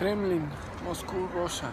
Kremlin, Moscú, Russia.